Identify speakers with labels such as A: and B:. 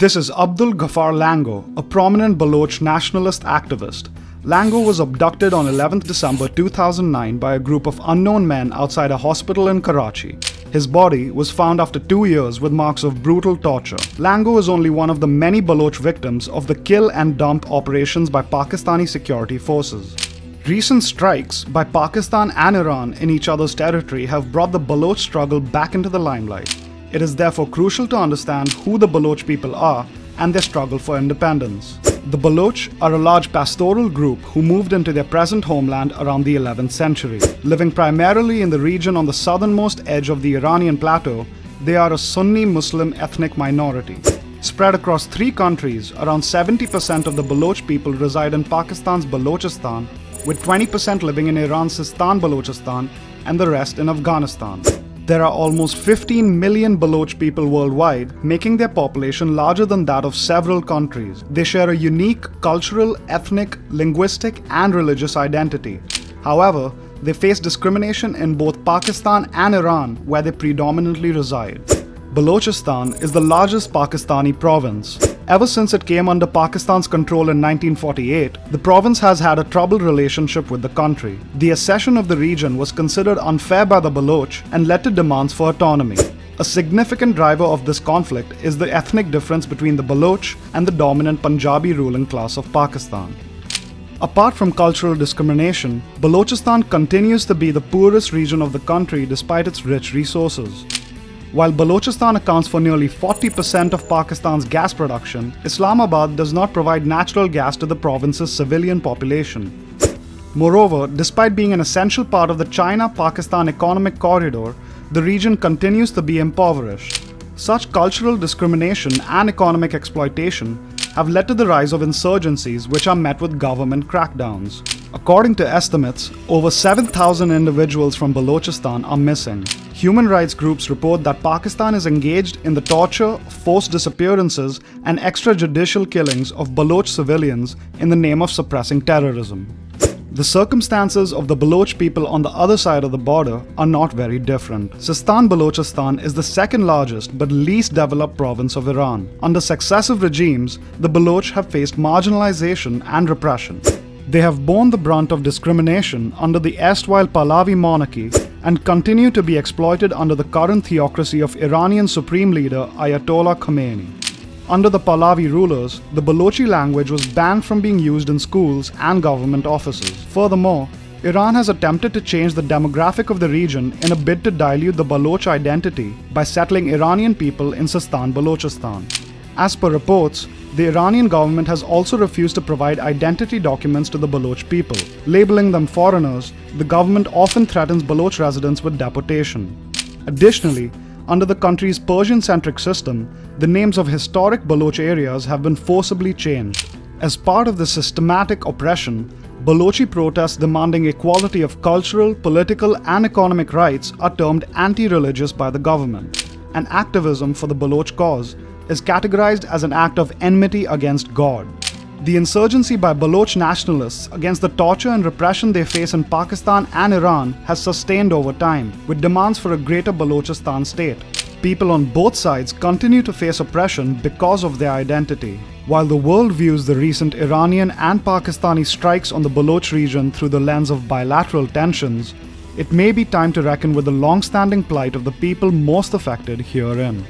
A: This is Abdul Ghaffar Lango, a prominent Baloch nationalist activist. Lango was abducted on 11 December 2009 by a group of unknown men outside a hospital in Karachi. His body was found after two years with marks of brutal torture. Lango is only one of the many Baloch victims of the kill and dump operations by Pakistani security forces. Recent strikes by Pakistan and Iran in each other's territory have brought the Baloch struggle back into the limelight. It is therefore crucial to understand who the Baloch people are and their struggle for independence. The Baloch are a large pastoral group who moved into their present homeland around the 11th century. Living primarily in the region on the southernmost edge of the Iranian plateau, they are a Sunni Muslim ethnic minority. Spread across three countries, around 70% of the Baloch people reside in Pakistan's Balochistan, with 20% living in Iran's Sistan Balochistan and the rest in Afghanistan. There are almost 15 million Baloch people worldwide, making their population larger than that of several countries. They share a unique cultural, ethnic, linguistic, and religious identity. However, they face discrimination in both Pakistan and Iran, where they predominantly reside. Balochistan is the largest Pakistani province. Ever since it came under Pakistan's control in 1948, the province has had a troubled relationship with the country. The accession of the region was considered unfair by the Baloch and led to demands for autonomy. A significant driver of this conflict is the ethnic difference between the Baloch and the dominant Punjabi ruling class of Pakistan. Apart from cultural discrimination, Balochistan continues to be the poorest region of the country despite its rich resources. While Balochistan accounts for nearly 40% of Pakistan's gas production, Islamabad does not provide natural gas to the province's civilian population. Moreover, despite being an essential part of the China-Pakistan economic corridor, the region continues to be impoverished. Such cultural discrimination and economic exploitation have led to the rise of insurgencies which are met with government crackdowns. According to estimates, over 7,000 individuals from Balochistan are missing. Human rights groups report that Pakistan is engaged in the torture, forced disappearances, and extrajudicial killings of Baloch civilians in the name of suppressing terrorism. The circumstances of the Baloch people on the other side of the border are not very different. Sistan Balochistan is the second largest but least developed province of Iran. Under successive regimes, the Baloch have faced marginalization and repression. They have borne the brunt of discrimination under the erstwhile Pahlavi monarchy and continue to be exploited under the current theocracy of Iranian Supreme Leader Ayatollah Khamenei. Under the Pahlavi rulers, the Balochi language was banned from being used in schools and government offices. Furthermore, Iran has attempted to change the demographic of the region in a bid to dilute the Baloch identity by settling Iranian people in Sistan Balochistan. As per reports, the Iranian government has also refused to provide identity documents to the Baloch people. Labeling them foreigners, the government often threatens Baloch residents with deportation. Additionally, under the country's Persian-centric system, the names of historic Baloch areas have been forcibly changed. As part of the systematic oppression, Balochi protests demanding equality of cultural, political and economic rights are termed anti-religious by the government. And activism for the Baloch cause is categorized as an act of enmity against God. The insurgency by Baloch nationalists against the torture and repression they face in Pakistan and Iran has sustained over time, with demands for a greater Balochistan state. People on both sides continue to face oppression because of their identity. While the world views the recent Iranian and Pakistani strikes on the Baloch region through the lens of bilateral tensions, it may be time to reckon with the long standing plight of the people most affected herein.